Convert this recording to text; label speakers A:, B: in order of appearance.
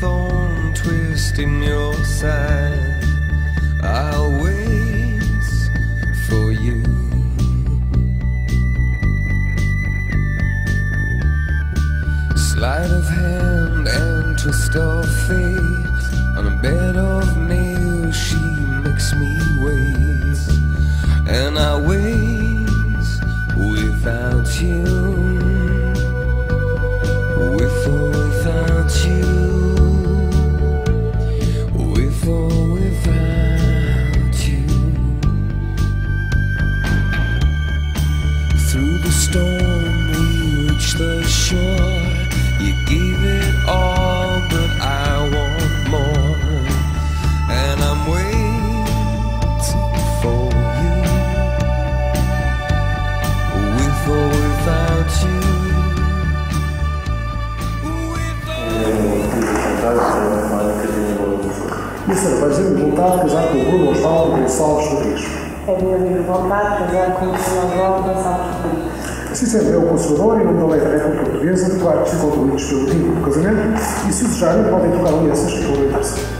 A: thorn twist in your side. I'll wait for you. Sleight of hand and twist of fate. On a bed of nails, she makes me wait. And I wait without you. With or without you.
B: Isso era para dizer vontade de casar com o Bruno Osvaldo Gonçalves Rodrigues.
C: É minha livre vontade de casar com o Sr. João Gonçalves Rodrigues.
B: Assim é o conservador e nome da lei República Portuguesa, declaro que ficam contribuídos pelo vínculo do casamento e, se desejarem, podem tocar alianças que aproveitar-se.
A: And